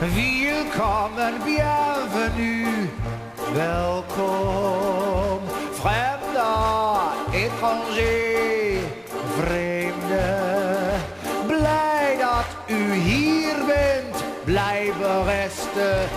Welkom, bienvenue, welkom. vreemde, étranger, vreemde. Blij dat u hier bent, blijven resten.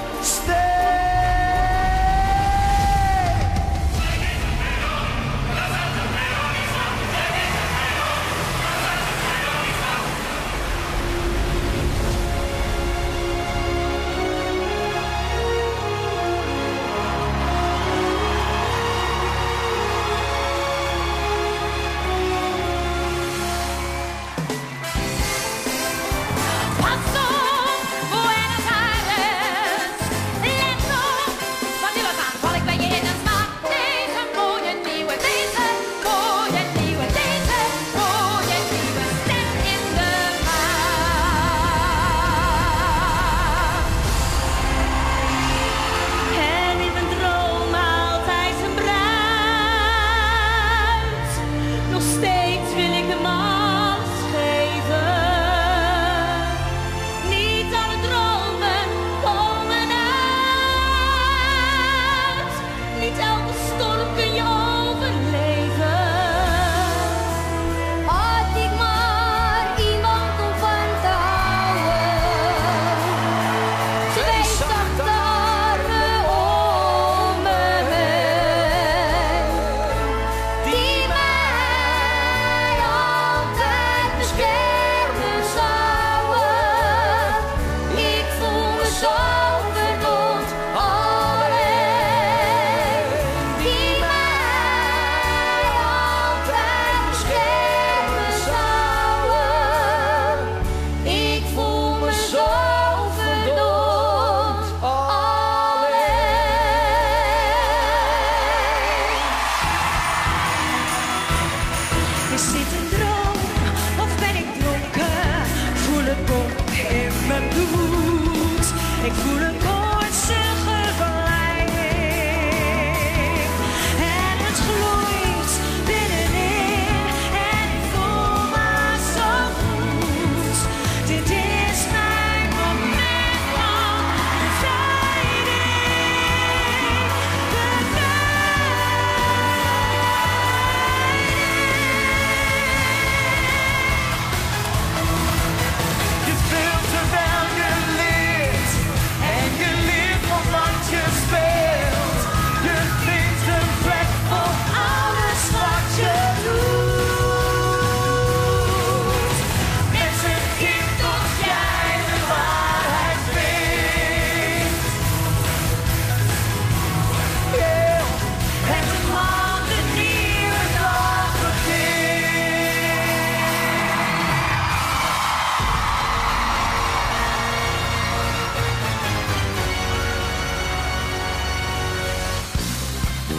Cura.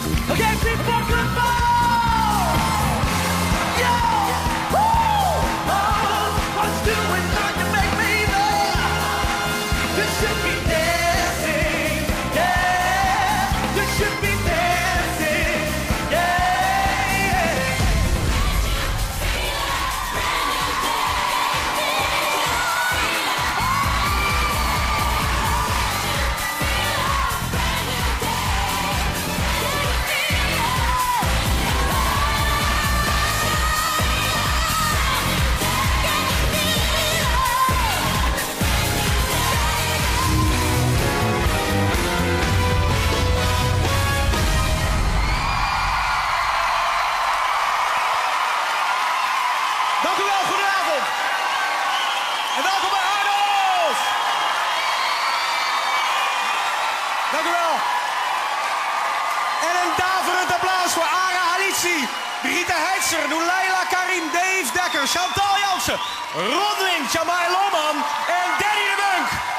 Okay, people, goodbye! Messi, Rita Heitser, Nulayla Karim, Dave Dekker, Chantal Jansen, Rodling, Jamai Lohman en Danny Dunk. Bunk.